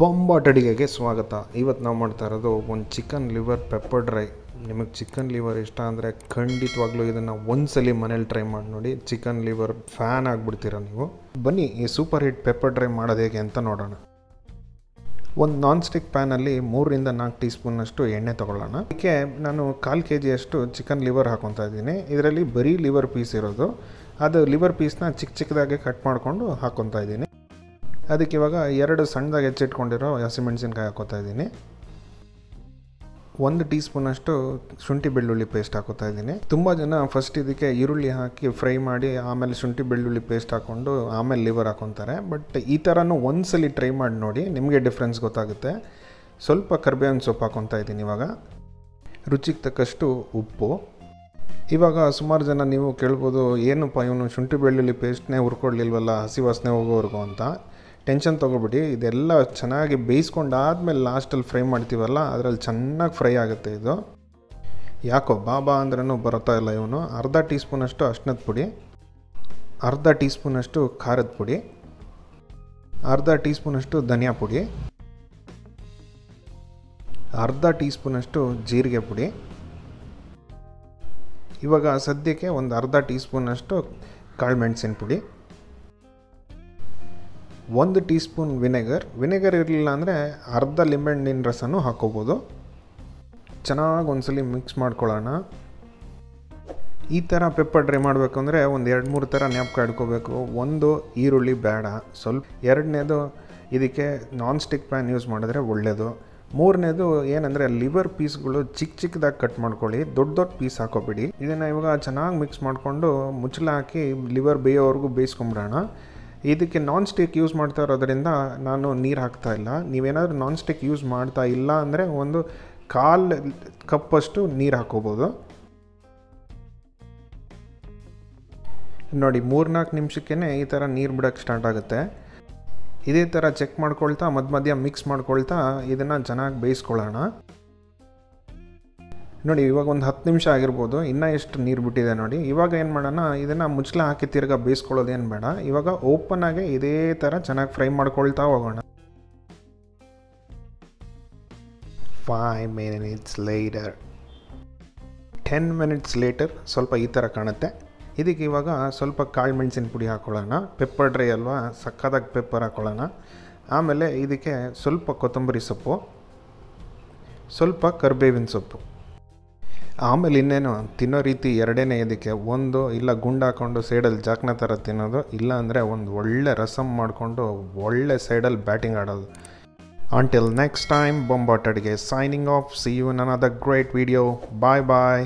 ಬೊಂಬಾಟ್ ಅಡಿಗೆಗೆ ಸ್ವಾಗತ. ಇವತ್ತು ನಾವು ಮಾಡ್ತಾ ಇರೋದು ಒಂದು ಚಿಕನ್ ಲಿವರ್ ಪೆಪ್ಪರ್ ಡ್ರೈ ನಿಮಗೆ ಚಿಕನ್ ಲಿವರ್ ಇಷ್ಟ ಅಂದರೆ ಖಂಡಿತವಾಗ್ಲೂ ಇದನ್ನು ಒಂದ್ಸಲಿ ಮನೇಲಿ ಟ್ರೈ ಮಾಡಿ ನೋಡಿ. ಚಿಕನ್ ಲಿವರ್ ಫ್ಯಾನ್ ಆಗಿಬಿಡ್ತೀರ ನೀವು? ಬನ್ನಿ, ಈ ಸೂಪರ್ ಹಿಟ್ ಪೆಪ್ಪರ್ ಡ್ರೈ ಮಾಡೋದು ಹೇಗೆ ಅಂತ ನೋಡೋಣ. ಒಂದು ನಾನ್ ಸ್ಟಿಕ್ ಪ್ಯಾನಲ್ಲಿ ಮೂರರಿಂದ ನಾಲ್ಕು ಟೀ ಸ್ಪೂನಷ್ಟು ಎಣ್ಣೆ ತೊಗೊಳ್ಳೋಣ. ಅದಕ್ಕೆ ನಾನು ಕಾಲು ಕೆ ಜಿಯಷ್ಟು ಚಿಕನ್ ಲಿವರ್ ಹಾಕೊತಾ ಇದ್ದೀನಿ. ಇದರಲ್ಲಿ ಬರೀ ಲಿವರ್ ಪೀಸ್ ಇರೋದು. ಅದು ಲಿವರ್ ಪೀಸ್ನ ಚಿಕ್ಕ ಚಿಕ್ಕದಾಗಿ ಕಟ್ ಮಾಡಿಕೊಂಡು ಹಾಕ್ಕೊತಾ ಇದ್ದೀನಿ. ಅದಕ್ಕೆ ಇವಾಗ ಎರಡು ಸಣ್ಣದಾಗಿ ಹೆಚ್ಚಿಟ್ಕೊಂಡಿರೋ ಹಸಿಮೆಣಸಿನ್ಕಾಯಿ ಹಾಕೋತಾ ಇದ್ದೀನಿ. ಒಂದು ಟೀ ಸ್ಪೂನಷ್ಟು ಶುಂಠಿ ಬೆಳ್ಳುಳ್ಳಿ ಪೇಸ್ಟ್ ಹಾಕೋತಾ ಇದ್ದೀನಿ. ತುಂಬ ಜನ ಫಸ್ಟ್ ಇದಕ್ಕೆ ಈರುಳ್ಳಿ ಹಾಕಿ ಫ್ರೈ ಮಾಡಿ ಆಮೇಲೆ ಶುಂಠಿ ಬೆಳ್ಳುಳ್ಳಿ ಪೇಸ್ಟ್ ಹಾಕ್ಕೊಂಡು ಆಮೇಲೆ ಲಿವರ್ ಹಾಕೊತಾರೆ. ಬಟ್ ಈ ಥರನೂ ಒಂದ್ಸಲಿ ಟ್ರೈ ಮಾಡಿ ನೋಡಿ ನಿಮಗೆ ಡಿಫ್ರೆನ್ಸ್ ಗೊತ್ತಾಗುತ್ತೆ. ಸ್ವಲ್ಪ ಕರ್ಬೇವಿನ ಸೊಪ್ಪು ಹಾಕೊತಾ ಇದ್ದೀನಿ ಇವಾಗ. ರುಚಿಗೆ ತಕ್ಕಷ್ಟು ಉಪ್ಪು. ಇವಾಗ ಸುಮಾರು ಜನ ನೀವು ಕೇಳ್ಬೋದು, ಏನಪ್ಪ ಇವನು ಶುಂಠಿ ಬೆಳ್ಳುಳ್ಳಿ ಪೇಸ್ಟ್ನೇ ಹುರ್ಕೊಳ್ಳಿಲ್ವಲ್ಲ, ಹಸಿ ವಾಸನೆ ಹೋಗೋವರೆಗೂ ಅಂತ. ಟೆನ್ಷನ್ ತೊಗೊಬಿಟ್ಟು ಇದೆಲ್ಲ ಚೆನ್ನಾಗಿ ಬೇಯಿಸ್ಕೊಂಡಾದ್ಮೇಲೆ ಲಾಸ್ಟಲ್ಲಿ ಫ್ರೈ ಮಾಡ್ತೀವಲ್ಲ, ಅದರಲ್ಲಿ ಚೆನ್ನಾಗಿ ಫ್ರೈ ಆಗುತ್ತೆ ಇದು. ಯಾಕೋ ಬಾಬಾ ಅಂದ್ರೂ ಬರುತ್ತಾ ಇಲ್ಲ ಇವನು. ಅರ್ಧ ಟೀ ಸ್ಪೂನಷ್ಟು ಅರ್ಶಿನದ ಪುಡಿ, ಅರ್ಧ ಟೀ ಸ್ಪೂನಷ್ಟು ಖಾರದ ಪುಡಿ, ಅರ್ಧ ಟೀ ಸ್ಪೂನಷ್ಟು ಧನಿಯಾ ಪುಡಿ, ಅರ್ಧ ಟೀ ಸ್ಪೂನಷ್ಟು ಜೀರಿಗೆ ಪುಡಿ. ಇವಾಗ ಸದ್ಯಕ್ಕೆ ಒಂದು ಅರ್ಧ ಟೀ ಕಾಳು ಮೆಣಸಿನ ಪುಡಿ. ಒಂದು ಟೀ ಸ್ಪೂನ್ ವಿನೆಗರ್. ವಿನೆಗರ್ ಇರಲಿಲ್ಲ ಅಂದರೆ ಅರ್ಧ ಲಿಂಬೆಹಣ್ಣಿನ ರಸನೂ ಹಾಕ್ಕೋಬೋದು ಚೆನ್ನಾಗಿ ಒಂದ್ಸಲಿ ಮಿಕ್ಸ್ ಮಾಡ್ಕೊಳ್ಳೋಣ. ಈ ಥರ ಪೆಪ್ಪರ್ ಡ್ರೈ ಮಾಡಬೇಕು ಅಂದರೆ ಒಂದು ಎರಡು ಮೂರು ಥರ ಜ್ಞಾಪಕ ಇಡ್ಕೋಬೇಕು ಒಂದು ಈರುಳ್ಳಿ ಬೇಡ. ಸ್ವಲ್ಪ ಎರಡನೇದು ಇದಕ್ಕೆ ನಾನ್ ಸ್ಟಿಕ್ ಪ್ಯಾನ್ ಯೂಸ್ ಮಾಡಿದ್ರೆ ಒಳ್ಳೆಯದು ಮೂರನೇದು ಏನಂದರೆ ಲಿವರ್ ಪೀಸ್ಗಳು ಚಿಕ್ಕ ಚಿಕ್ಕದಾಗಿ ಕಟ್ ಮಾಡ್ಕೊಳ್ಳಿ. ದೊಡ್ಡ ದೊಡ್ಡ ಪೀಸ್ ಹಾಕೋಬೇಡಿ. ಇದನ್ನು ಇವಾಗ ಚೆನ್ನಾಗಿ ಮಿಕ್ಸ್ ಮಾಡಿಕೊಂಡು ಮುಚ್ಚಲ ಹಾಕಿ ಲಿವರ್ ಬೇಯೋವರೆಗೂ ಬೇಯಿಸ್ಕೊಂಬಿಡೋಣ. ಇದಕ್ಕೆ ನಾನ್ ಸ್ಟಿಕ್ ಯೂಸ್ ಮಾಡ್ತಾ ಇರೋದ್ರಿಂದ ನಾನು ನೀರು ಹಾಕ್ತಾ ಇಲ್ಲ. ನೀವೇನಾದರೂ ನಾನ್ ಸ್ಟಿಕ್ ಯೂಸ್ ಮಾಡ್ತಾ ಇಲ್ಲ ಅಂದರೆ ಒಂದು ಕಾಲು ಕಪ್ಪಷ್ಟು ನೀರು ಹಾಕೋಬೋದು. ನೋಡಿ, ಮೂರ್ನಾಲ್ಕು ನಿಮಿಷಕ್ಕೇ ಈ ಥರ ನೀರು ಬಿಡೋಕ್ಕೆ ಸ್ಟಾರ್ಟ್ ಆಗುತ್ತೆ. ಇದೇ ಥರ ಚೆಕ್ ಮಾಡ್ಕೊಳ್ತಾ, ಮಧ್ಯ ಮಧ್ಯ ಮಿಕ್ಸ್ ಮಾಡ್ಕೊಳ್ತಾ ಇದನ್ನು ಚೆನ್ನಾಗಿ ಬೇಯಿಸ್ಕೊಳ್ಳೋಣ. ನೋಡಿ, ಇವಾಗ ಒಂದು ಹತ್ತು ನಿಮಿಷ ಆಗಿರ್ಬೋದು, ಇನ್ನೂ ಎಷ್ಟು ನೀರು ಬಿಟ್ಟಿದೆ ನೋಡಿ. ಇವಾಗ ಏನು ಮಾಡೋಣ, ಇದನ್ನು ಮುಚ್ಚಲ ಹಾಕಿ ತಿರ್ಗಾ ಬೇಯಿಸ್ಕೊಳ್ಳೋದೇನು ಬೇಡ. ಇವಾಗ ಓಪನ್ ಆಗಿ ಇದೇ ಥರ ಚೆನ್ನಾಗಿ ಫ್ರೈ ಮಾಡ್ಕೊಳ್ತಾ ಹೋಗೋಣ. Five minutes later ten minutes later ಸ್ವಲ್ಪ ಈ ಥರ ಕಾಣುತ್ತೆ. ಇದಕ್ಕೆ ಇವಾಗ ಸ್ವಲ್ಪ ಕಾಳು ಮೆಣಸಿನ ಪುಡಿ ಹಾಕ್ಕೊಳ್ಳೋಣ ಪೆಪ್ಪರ್ ಡ್ರೈ ಅಲ್ವಾ, ಸಕ್ಕದಾಗಿ ಪೆಪ್ಪರ್ ಹಾಕ್ಕೊಳ್ಳೋಣ ಆಮೇಲೆ ಇದಕ್ಕೆ ಸ್ವಲ್ಪ ಕೊತ್ತಂಬರಿ ಸೊಪ್ಪು, ಸ್ವಲ್ಪ ಕರಿಬೇವಿನ ಸೊಪ್ಪು. ಆಮೇಲೆ ಇನ್ನೇನು, ತಿನ್ನೋ ರೀತಿ ಎರಡೇನೇ ಇದಕ್ಕೆ ಒಂದು ಇಲ್ಲ ಗುಂಡು ಹಾಕ್ಕೊಂಡು ಸೈಡಲ್ಲಿ ಜಾಕ್ನ ಥರ ತಿನ್ನೋದು, ಇಲ್ಲ ಅಂದರೆ ಒಂದು ಒಳ್ಳೆ ರಸಮ್ ಮಾಡಿಕೊಂಡು ಒಳ್ಳೆ ಸೈಡಲ್ಲಿ ಬ್ಯಾಟಿಂಗ್ ಆಡೋದು. ಅಂಟಿಲ್ ನೆಕ್ಸ್ಟ್ ಟೈಮ್ ಬೊಂಬಾಟ್ ಅಡಿಗೆ ಸೈನಿಂಗ್ ಆಫ್ ಸಿ ಯು ನನ್ ಅದ ಗ್ರೇಟ್ ವಿಡಿಯೋ ಬಾಯ್ ಬಾಯ್